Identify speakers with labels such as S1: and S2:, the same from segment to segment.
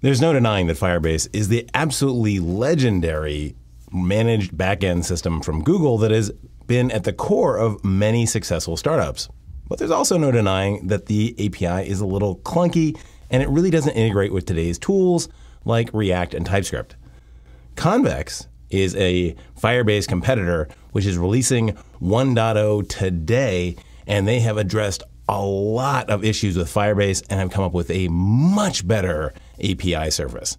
S1: There's no denying that Firebase is the absolutely legendary managed backend system from Google that has been at the core of many successful startups. But there's also no denying that the API is a little clunky and it really doesn't integrate with today's tools like React and TypeScript. Convex is a Firebase competitor which is releasing 1.0 today, and they have addressed a lot of issues with Firebase and have come up with a much better API service.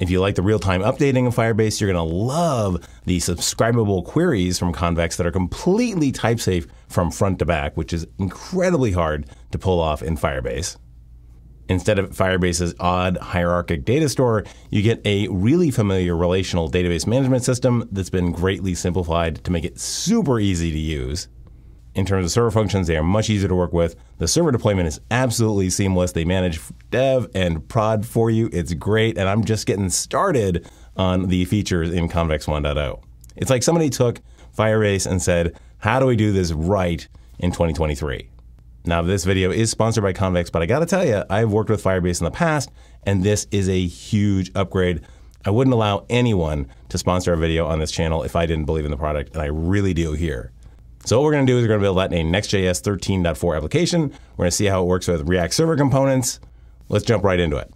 S1: If you like the real time updating of Firebase, you're going to love the subscribable queries from Convex that are completely type safe from front to back, which is incredibly hard to pull off in Firebase. Instead of Firebase's odd hierarchic data store, you get a really familiar relational database management system that's been greatly simplified to make it super easy to use. In terms of server functions, they are much easier to work with. The server deployment is absolutely seamless. They manage dev and prod for you. It's great. And I'm just getting started on the features in Convex 1.0. It's like somebody took Firebase and said, how do we do this right in 2023? Now, this video is sponsored by Convex, but I gotta tell you, I've worked with Firebase in the past, and this is a huge upgrade. I wouldn't allow anyone to sponsor a video on this channel if I didn't believe in the product, and I really do here. So what we're going to do is we're going to build that in a Next.js 13.4 application. We're going to see how it works with React Server components. Let's jump right into it.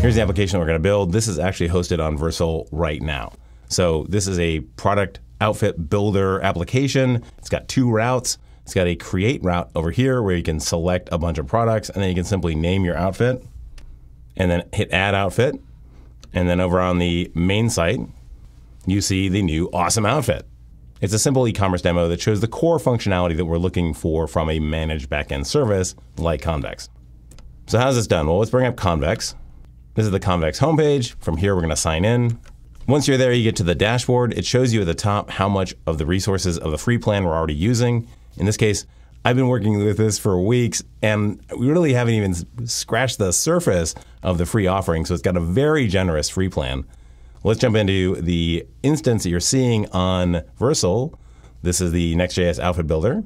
S1: Here's the application we're going to build. This is actually hosted on Vercel right now. So this is a product outfit builder application. It's got two routes. It's got a create route over here where you can select a bunch of products and then you can simply name your outfit and then hit add outfit and then over on the main site, you see the new awesome outfit. It's a simple e-commerce demo that shows the core functionality that we're looking for from a managed backend service like Convex. So how's this done? Well, let's bring up Convex. This is the Convex homepage. From here, we're going to sign in. Once you're there, you get to the dashboard. It shows you at the top how much of the resources of the free plan we're already using. In this case, I've been working with this for weeks, and we really haven't even scratched the surface of the free offering. So it's got a very generous free plan. Let's jump into the instance that you're seeing on Vercel. This is the Next.js outfit builder.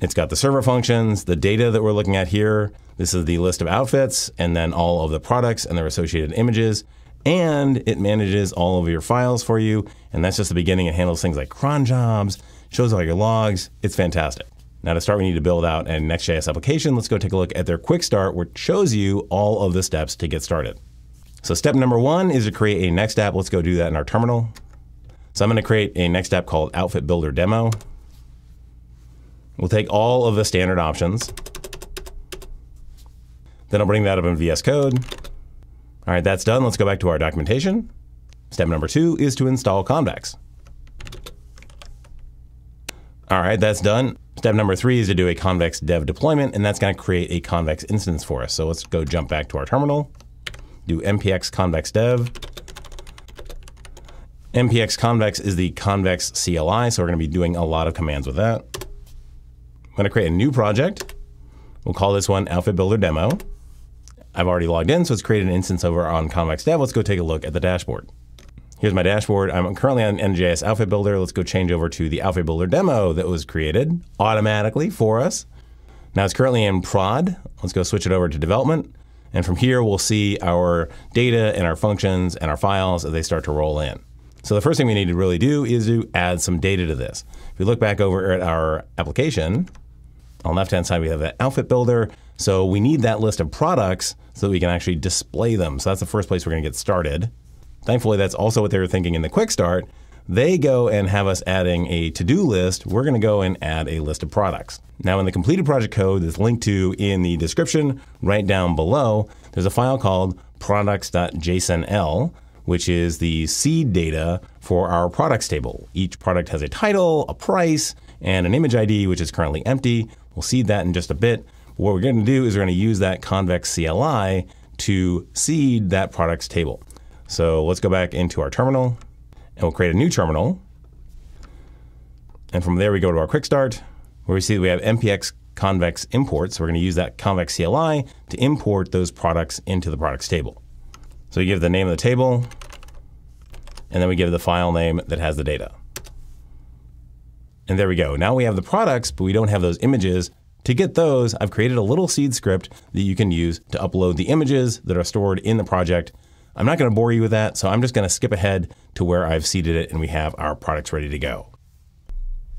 S1: It's got the server functions, the data that we're looking at here. This is the list of outfits, and then all of the products and their associated images. And it manages all of your files for you. And that's just the beginning. It handles things like cron jobs, shows all your logs. It's fantastic. Now to start, we need to build out a Next.js application. Let's go take a look at their quick start, which shows you all of the steps to get started. So step number one is to create a Next app. Let's go do that in our terminal. So I'm going to create a Next app called Outfit Builder Demo. We'll take all of the standard options. Then I'll bring that up in VS Code. All right, that's done. Let's go back to our documentation. Step number two is to install Convex. All right, that's done. Step number three is to do a convex dev deployment, and that's going to create a convex instance for us. So let's go jump back to our terminal, do npx convex dev. npx convex is the convex CLI, so we're going to be doing a lot of commands with that. I'm going to create a new project. We'll call this one Outfit Builder Demo. I've already logged in, so it's created an instance over on Convex Dev. Let's go take a look at the dashboard. Here's my dashboard. I'm currently on NJS Outfit Builder. Let's go change over to the Outfit Builder demo that was created automatically for us. Now it's currently in prod. Let's go switch it over to development. And from here, we'll see our data and our functions and our files as they start to roll in. So the first thing we need to really do is to add some data to this. If we look back over at our application, on the left-hand side, we have an outfit builder. So we need that list of products so that we can actually display them. So that's the first place we're going to get started. Thankfully, that's also what they were thinking in the quick start. They go and have us adding a to-do list. We're going to go and add a list of products. Now in the completed project code that's linked to in the description right down below, there's a file called products.jsonl, which is the seed data for our products table. Each product has a title, a price, and an image ID, which is currently empty. We'll seed that in just a bit. What we're going to do is we're going to use that convex CLI to seed that products table. So let's go back into our terminal and we'll create a new terminal. And from there, we go to our quick start where we see that we have npx convex import. So we're going to use that convex CLI to import those products into the products table. So we give the name of the table and then we give the file name that has the data. And there we go. Now we have the products, but we don't have those images. To get those, I've created a little seed script that you can use to upload the images that are stored in the project. I'm not going to bore you with that, so I'm just going to skip ahead to where I've seeded it and we have our products ready to go.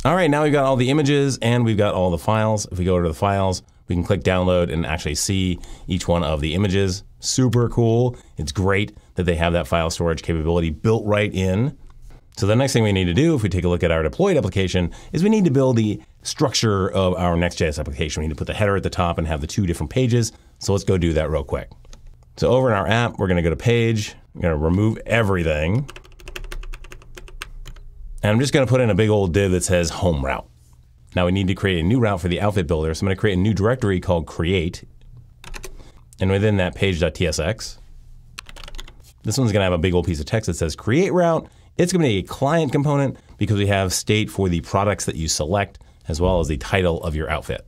S1: All right, now we've got all the images and we've got all the files. If we go to the files, we can click download and actually see each one of the images. Super cool. It's great that they have that file storage capability built right in. So the next thing we need to do, if we take a look at our deployed application, is we need to build the structure of our Next.js application. We need to put the header at the top and have the two different pages. So let's go do that real quick. So over in our app, we're going to go to page. I'm to remove everything. And I'm just going to put in a big old div that says home route. Now we need to create a new route for the outfit builder. So I'm to create a new directory called create. And within that page.tsx, this one's going to have a big old piece of text that says create route. It's going to be a client component because we have state for the products that you select as well as the title of your outfit.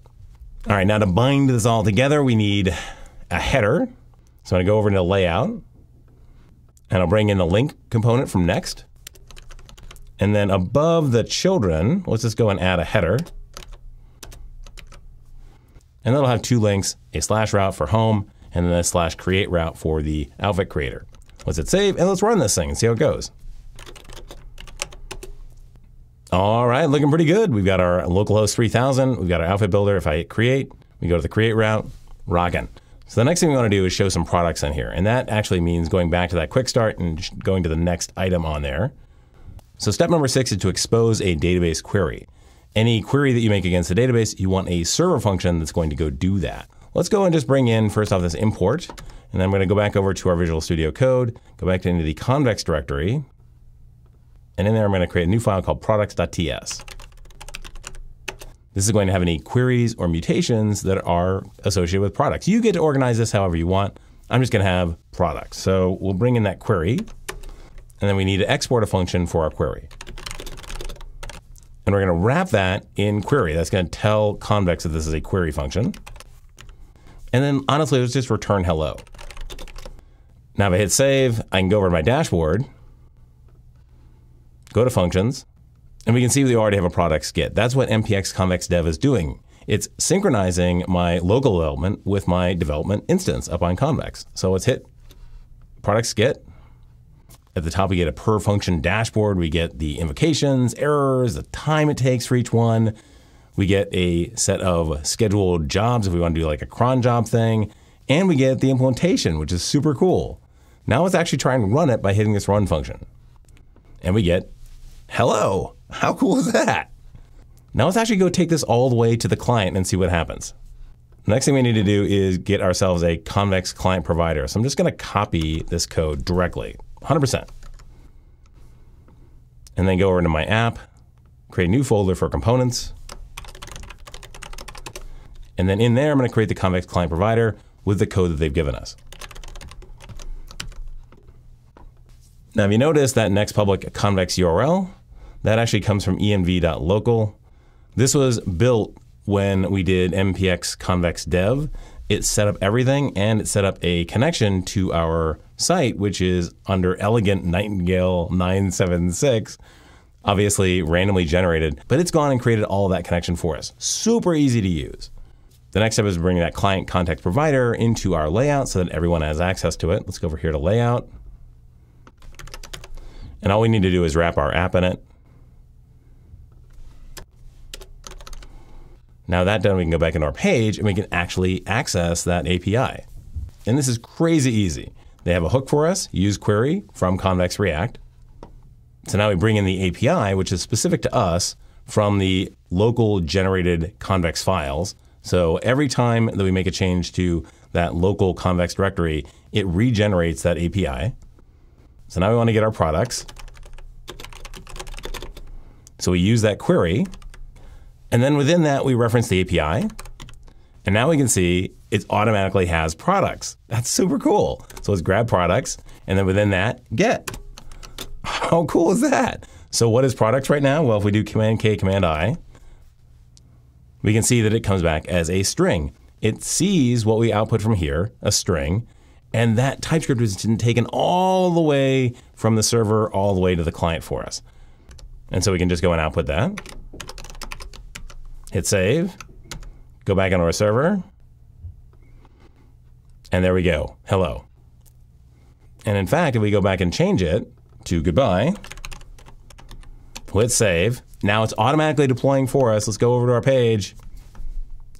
S1: All right, now to bind this all together, we need a header. So I'm to go over into layout and I'll bring in the link component from next. And then above the children, let's just go and add a header. And that'll have two links, a slash route for home, and then a slash create route for the outfit creator. Let's hit save, and let's run this thing and see how it goes. All right, looking pretty good. We've got our localhost 3000. We've got our outfit builder. If I hit create, we go to the create route, rocking. So the next thing we want to do is show some products in here. And that actually means going back to that quick start and going to the next item on there. So step number six is to expose a database query. Any query that you make against the database, you want a server function that's going to go do that. Let's go and just bring in first off this import, and then I'm going to go back over to our Visual Studio Code, go back into the convex directory, and in there I'm going to create a new file called products.ts. This is going to have any queries or mutations that are associated with products. You get to organize this however you want. I'm just going to have products. So we'll bring in that query. And then we need to export a function for our query. And we're going to wrap that in query. That's going to tell Convex that this is a query function. And then honestly, let's just return hello. Now if I hit save, I can go over to my dashboard, go to functions, and we can see we already have a product get. That's what npx convex dev is doing. It's synchronizing my local development with my development instance up on Convex. So let's hit product get, at the top, we get a per function dashboard. We get the invocations, errors, the time it takes for each one. We get a set of scheduled jobs if we want to do like a cron job thing. And we get the implementation, which is super cool. Now let's actually try and run it by hitting this run function. And we get hello. How cool is that? Now let's actually go take this all the way to the client and see what happens. Next thing we need to do is get ourselves a convex client provider. So I'm just going to copy this code directly. 100%. And then go over to my app, create a new folder for components. And then in there, I'm going to create the Convex client provider with the code that they've given us. Now, if you notice that next public convex URL, that actually comes from env.local. This was built when we did npx convex dev. It set up everything and it set up a connection to our site, which is under Elegant Nightingale 976, obviously randomly generated, but it's gone and created all that connection for us. Super easy to use. The next step is bringing that client context provider into our layout so that everyone has access to it. Let's go over here to layout. And all we need to do is wrap our app in it. Now that done, we can go back into our page and we can actually access that API. And this is crazy easy. They have a hook for us, use query from Convex React. So now we bring in the API, which is specific to us from the local generated convex files. So every time that we make a change to that local convex directory, it regenerates that API. So now we want to get our products. So we use that query. And then within that, we reference the API. And now we can see it automatically has products. That's super cool. So let's grab products, and then within that, get. How cool is that? So what is products right now? Well, if we do Command K, Command I, we can see that it comes back as a string. It sees what we output from here, a string, and that TypeScript is taken all the way from the server all the way to the client for us. And so we can just go and output that. Hit save. Go back onto our server. And there we go. Hello. And in fact, if we go back and change it to goodbye, hit save. Now it's automatically deploying for us. Let's go over to our page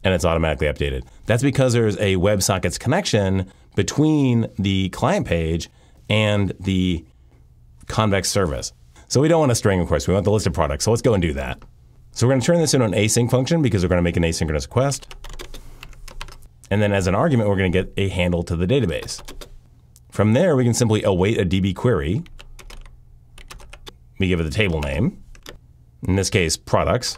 S1: and it's automatically updated. That's because there's a WebSockets connection between the client page and the convex service. So we don't want a string, of course. We want the list of products. So let's go and do that. So we're going to turn this into an async function because we're going to make an asynchronous request. And then as an argument, we're going to get a handle to the database. From there, we can simply await a DB query. We give it the table name. In this case, products.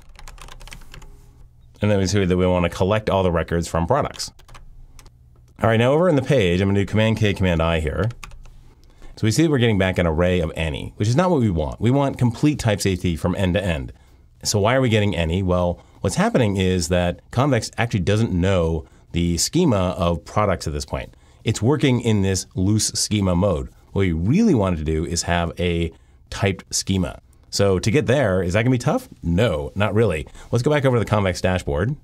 S1: And then we see that we want to collect all the records from products. All right, now over in the page, I'm going to do Command K, Command I here. So we see that we're getting back an array of any, which is not what we want. We want complete type safety from end to end. So why are we getting any? Well, what's happening is that Convex actually doesn't know the schema of products at this point. It's working in this loose schema mode. What we really wanted to do is have a typed schema. So to get there, is that going to be tough? No, not really. Let's go back over to the Convex dashboard.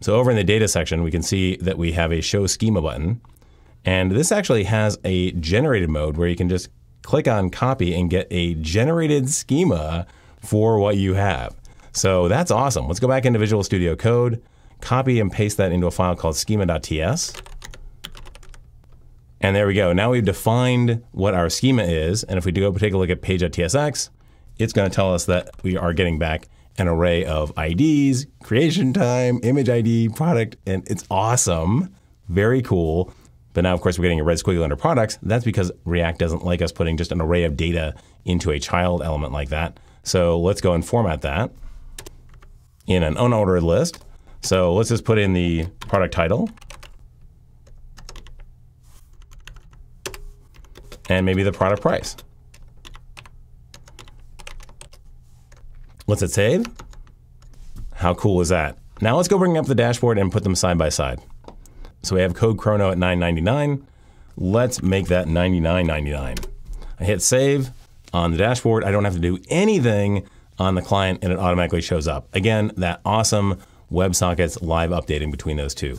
S1: So over in the data section, we can see that we have a show schema button. And this actually has a generated mode where you can just click on copy and get a generated schema for what you have. So that's awesome. Let's go back into Visual Studio Code, copy and paste that into a file called schema.ts. And there we go. Now we've defined what our schema is. And if we go take a look at page.tsx, it's going to tell us that we are getting back an array of IDs, creation time, image ID, product, and it's awesome. Very cool. But now, of course, we're getting a red squiggle under products. That's because React doesn't like us putting just an array of data into a child element like that. So let's go and format that in an unordered list. So let's just put in the product title. And maybe the product price. Let's hit save. How cool is that? Now let's go bring up the dashboard and put them side by side. So we have code chrono at 9.99. Let's make that 99.99. I hit save on the dashboard. I don't have to do anything on the client and it automatically shows up. Again, that awesome WebSockets live updating between those two.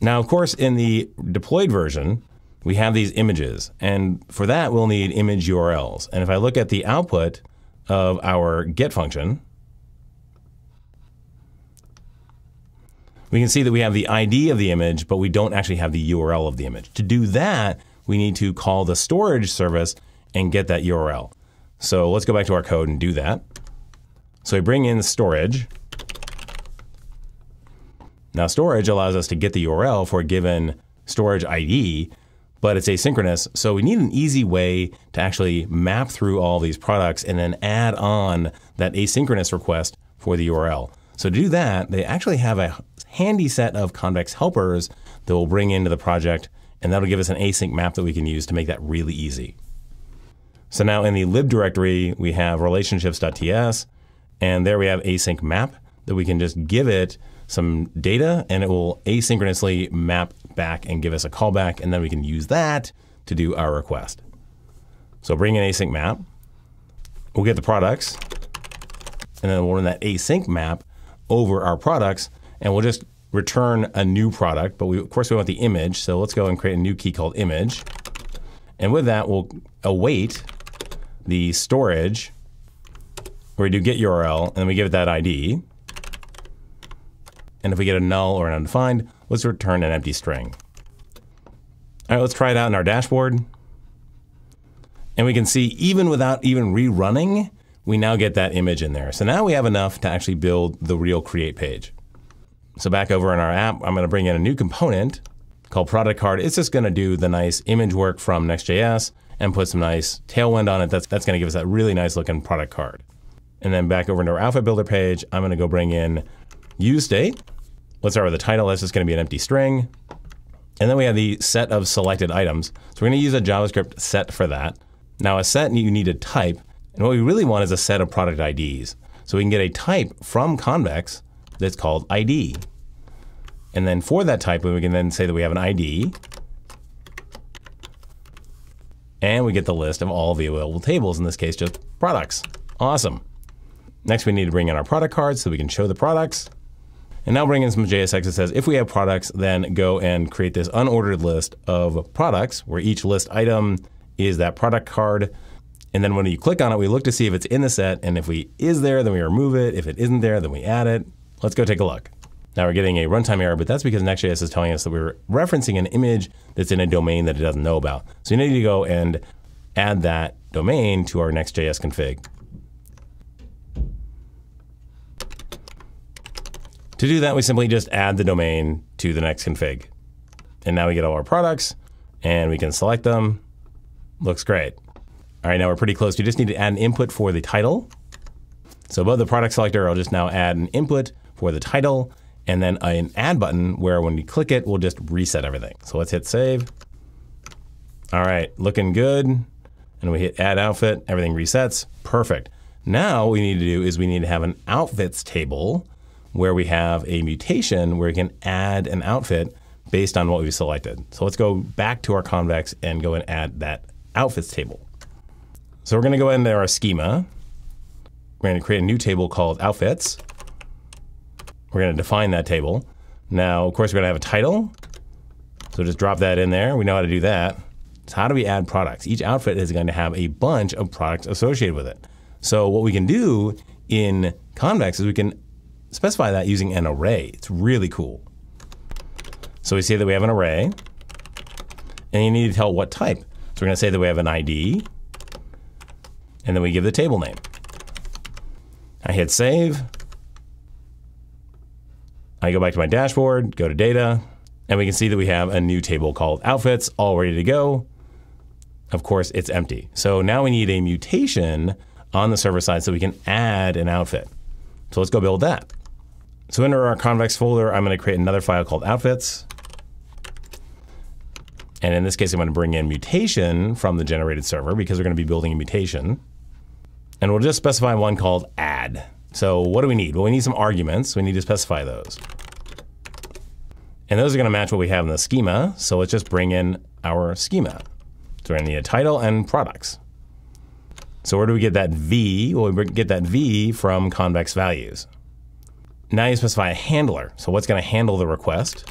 S1: Now, of course, in the deployed version, we have these images. And for that, we'll need image URLs. And if I look at the output, of our get function, we can see that we have the ID of the image, but we don't actually have the URL of the image. To do that, we need to call the storage service and get that URL. So let's go back to our code and do that. So we bring in storage. Now storage allows us to get the URL for a given storage ID, but it's asynchronous. So we need an easy way to actually map through all these products and then add on that asynchronous request for the URL. So to do that, they actually have a handy set of convex helpers that we'll bring into the project, and that'll give us an async map that we can use to make that really easy. So now in the lib directory, we have relationships.ts, and there we have async map that we can just give it some data and it will asynchronously map back and give us a callback, and then we can use that to do our request. So bring in async map. We'll get the products, and then we'll run that async map over our products, and we'll just return a new product. But we, of course, we want the image, so let's go and create a new key called image. And with that, we'll await the storage where we do get URL, and then we give it that ID. And if we get a null or an undefined, let's return an empty string. All right, let's try it out in our dashboard. And we can see even without even rerunning, we now get that image in there. So now we have enough to actually build the real create page. So back over in our app, I'm going to bring in a new component called product card. It's just going to do the nice image work from Next.js and put some nice tailwind on it. That's, that's going to give us that really nice looking product card. And then back over into our Outfit Builder page, I'm going to go bring in use state. Let's start with the title. That's just going to be an empty string. And then we have the set of selected items. So we're going to use a JavaScript set for that. Now a set you need a type, and what we really want is a set of product IDs. So we can get a type from Convex that's called ID. And then for that type, we can then say that we have an ID. And we get the list of all the available tables, in this case, just products. Awesome. Next, we need to bring in our product cards so we can show the products. And now bring in some JSX that says if we have products, then go and create this unordered list of products where each list item is that product card. And then when you click on it, we look to see if it's in the set. And if we is there, then we remove it. If it isn't there, then we add it. Let's go take a look. Now we're getting a runtime error, but that's because Next.js is telling us that we're referencing an image that's in a domain that it doesn't know about. So you need to go and add that domain to our Next.js config. To do that, we simply just add the domain to the next config. And now we get all our products and we can select them. Looks great. All right, now we're pretty close. We just need to add an input for the title. So above the product selector, I'll just now add an input for the title and then an add button where when you click it, we'll just reset everything. So let's hit save. All right, looking good. And we hit add outfit, everything resets. Perfect. Now what we need to do is we need to have an outfits table where we have a mutation where we can add an outfit based on what we've selected. So let's go back to our convex and go and add that outfits table. So we're going to go into our schema. We're to create a new table called outfits. We're going to define that table. Now, of course, we're going to have a title. So just drop that in there. We know how to do that. So how do we add products? Each outfit is going to have a bunch of products associated with it. So what we can do in Convex is we can specify that using an array. It's really cool. So we say that we have an array, and you need to tell what type. So we're going to say that we have an ID, and then we give the table name. I hit save. I go back to my dashboard, go to data, and we can see that we have a new table called outfits all ready to go. Of course, it's empty. So now we need a mutation on the server side so we can add an outfit. So let's go build that. So under our convex folder, I'm going to create another file called outfits. And in this case, I'm going to bring in mutation from the generated server because we're going to be building a mutation. And we'll just specify one called add. So what do we need? Well, we need some arguments. We need to specify those. And those are going to match what we have in the schema. So let's just bring in our schema. So we're going to need a title and products. So where do we get that V? Well, we get that V from convex values. Now you specify a handler. So what's going to handle the request?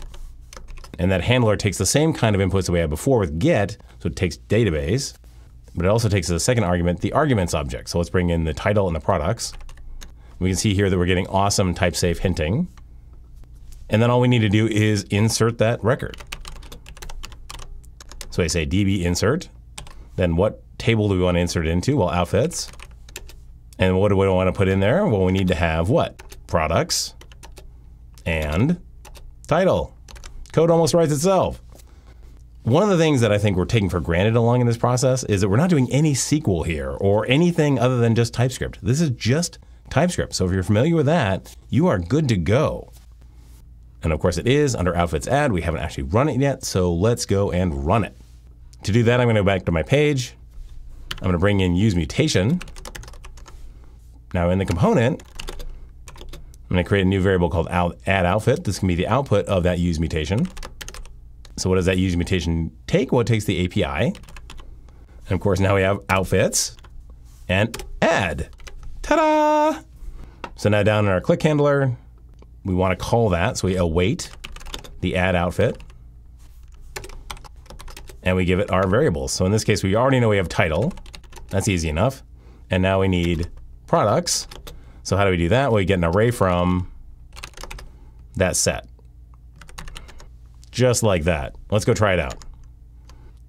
S1: And that handler takes the same kind of inputs that we had before with get. So it takes database, but it also takes a second argument the arguments object. So let's bring in the title and the products. We can see here that we're getting awesome type safe hinting. And then all we need to do is insert that record. So I say db insert. Then what table do we want to insert into? Well, outfits. And what do we want to put in there? Well, we need to have what? Products and title. Code almost writes itself. One of the things that I think we're taking for granted along in this process is that we're not doing any SQL here or anything other than just TypeScript. This is just TypeScript. So if you're familiar with that, you are good to go. And of course it is under outfits add. We haven't actually run it yet, so let's go and run it. To do that, I'm going to go back to my page. I'm going to bring in use mutation. Now in the component, I'm going to create a new variable called add outfit. This can be the output of that use mutation. So what does that use mutation take? Well, it takes the API. And of course, now we have outfits and add. Ta-da! So now down in our click handler, we want to call that. So we await the add outfit. And we give it our variables. So in this case, we already know we have title. That's easy enough. And now we need products. So how do we do that? Well, we get an array from that set. Just like that. Let's go try it out.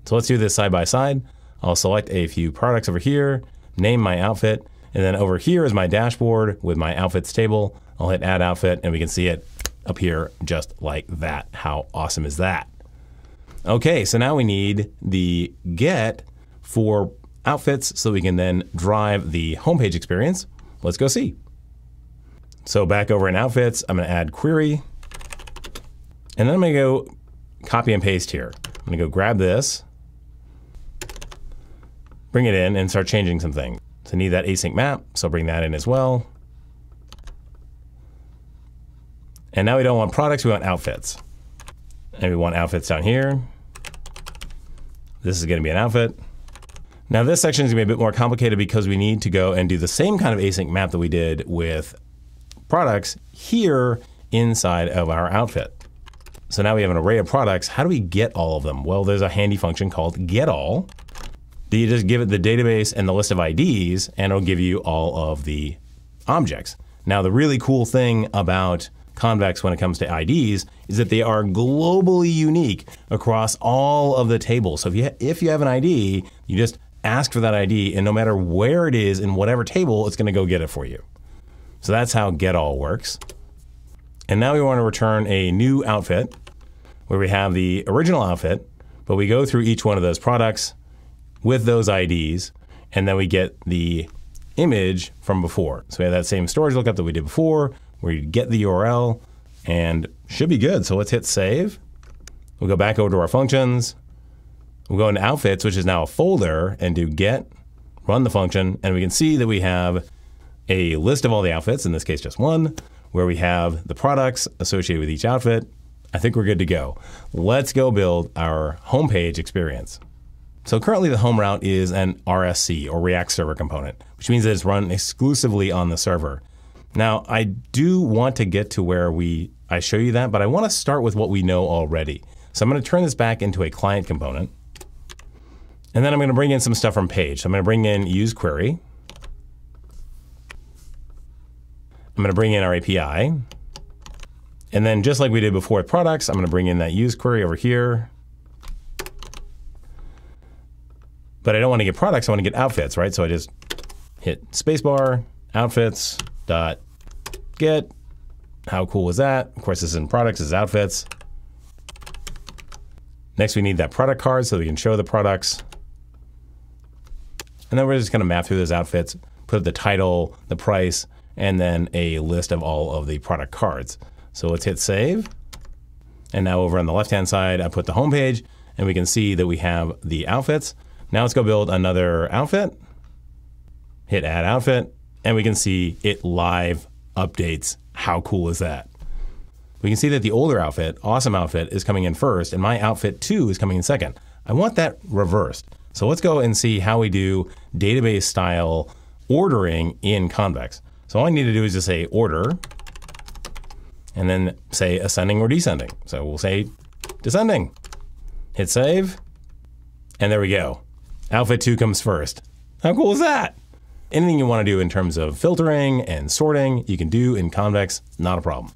S1: So let's do this side by side. I'll select a few products over here, name my outfit, and then over here is my dashboard with my outfits table. I'll hit add outfit and we can see it up here just like that. How awesome is that? Okay, so now we need the get for outfits so we can then drive the homepage experience. Let's go see. So back over in outfits, I'm going to add query. And then I'm going to go copy and paste here. I'm going to go grab this, bring it in, and start changing some things. So I need that async map, so bring that in as well. And now we don't want products, we want outfits. And we want outfits down here. This is going to be an outfit. Now, this section is going to be a bit more complicated because we need to go and do the same kind of async map that we did with products here inside of our outfit. So now we have an array of products. How do we get all of them? Well, there's a handy function called getAll. You just give it the database and the list of IDs, and it'll give you all of the objects. Now, the really cool thing about Convex when it comes to IDs is that they are globally unique across all of the tables. So if you, if you have an ID, you just ask for that ID, and no matter where it is in whatever table, it's going to go get it for you. So that's how get all works. And now we want to return a new outfit where we have the original outfit, but we go through each one of those products with those IDs, and then we get the image from before. So we have that same storage lookup that we did before, where you get the URL, and should be good. So let's hit save. We'll go back over to our functions. We'll go into outfits, which is now a folder, and do get, run the function, and we can see that we have a list of all the outfits, in this case just one, where we have the products associated with each outfit. I think we're good to go. Let's go build our homepage experience. So currently the home route is an RSC or React Server component, which means that it's run exclusively on the server. Now, I do want to get to where we I show you that, but I want to start with what we know already. So I'm going to turn this back into a client component. And then I'm going to bring in some stuff from page. So I'm going to bring in use query. I'm going to bring in our API. And then just like we did before with products, I'm going to bring in that use query over here. But I don't want to get products. I want to get outfits, right? So I just hit spacebar, outfits, dot get. How cool is that? Of course, this isn't products, this is outfits. Next, we need that product card so we can show the products. And then we're just going to map through those outfits, put the title, the price, and then a list of all of the product cards. So let's hit save. And now over on the left-hand side, I put the home page, and we can see that we have the outfits. Now let's go build another outfit. Hit add outfit, and we can see it live updates. How cool is that? We can see that the older outfit, awesome outfit, is coming in first, and my outfit two is coming in second. I want that reversed. So let's go and see how we do database style ordering in Convex. So all I need to do is just say order, and then say ascending or descending. So we'll say descending. Hit save, and there we go. Outfit 2 comes first. How cool is that? Anything you want to do in terms of filtering and sorting, you can do in Convex, not a problem.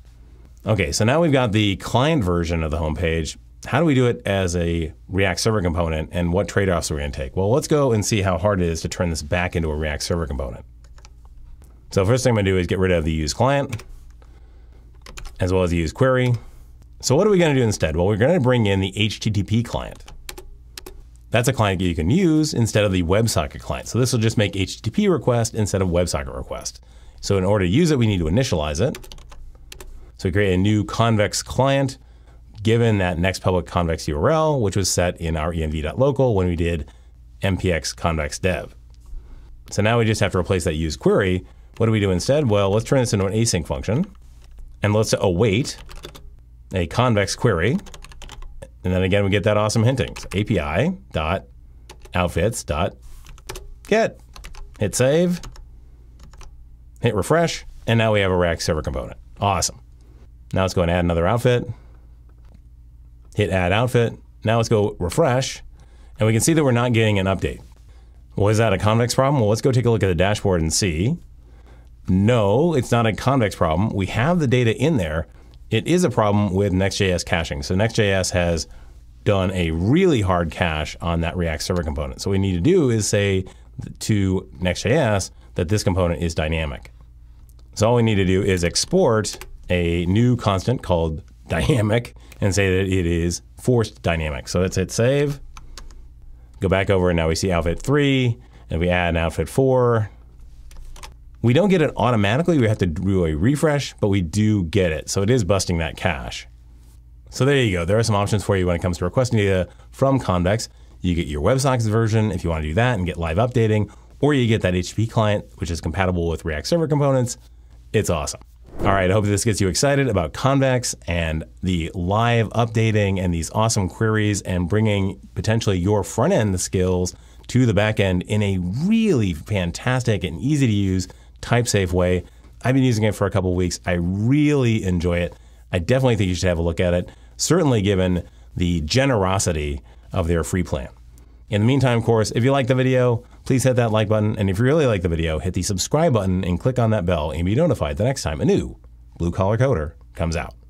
S1: Okay, so now we've got the client version of the homepage. How do we do it as a React Server component and what trade-offs are we going to take? Well, let's go and see how hard it is to turn this back into a React Server component. So first thing I'm going to do is get rid of the use client as well as the use query. So what are we going to do instead? Well, we're going to bring in the HTTP client. That's a client that you can use instead of the WebSocket client. So this will just make HTTP request instead of WebSocket request. So in order to use it, we need to initialize it. So we create a new convex client given that next public convex URL, which was set in our env.local when we did npx convex dev. So now we just have to replace that use query. What do we do instead? Well, let's turn this into an async function and let's await a convex query and then again, we get that awesome hinting. So API dot outfits dot get. Hit save. Hit refresh. And now we have a React server component. Awesome. Now let's go and add another outfit. Hit add outfit. Now let's go refresh. And we can see that we're not getting an update. Is that a convex problem? Well, let's go take a look at the dashboard and see. No, it's not a convex problem. We have the data in there, it is a problem with Next.js caching. So Next.js has done a really hard cache on that React server component. So what we need to do is say to Next.js that this component is dynamic. So all we need to do is export a new constant called dynamic and say that it is forced dynamic. So let's hit save, go back over and now we see outfit three and we add an outfit four we don't get it automatically. We have to do a refresh, but we do get it. So it is busting that cache. So there you go. There are some options for you when it comes to requesting data from Convex. You get your WebSockets version if you want to do that and get live updating, or you get that HTTP client, which is compatible with React Server components. It's awesome. All right, I hope this gets you excited about Convex and the live updating and these awesome queries and bringing potentially your front end skills to the back end in a really fantastic and easy to use, type safe way. I've been using it for a couple weeks. I really enjoy it. I definitely think you should have a look at it, certainly given the generosity of their free plan. In the meantime, of course, if you like the video, please hit that like button. And if you really like the video, hit the subscribe button and click on that bell and be notified the next time a new Blue Collar Coder comes out.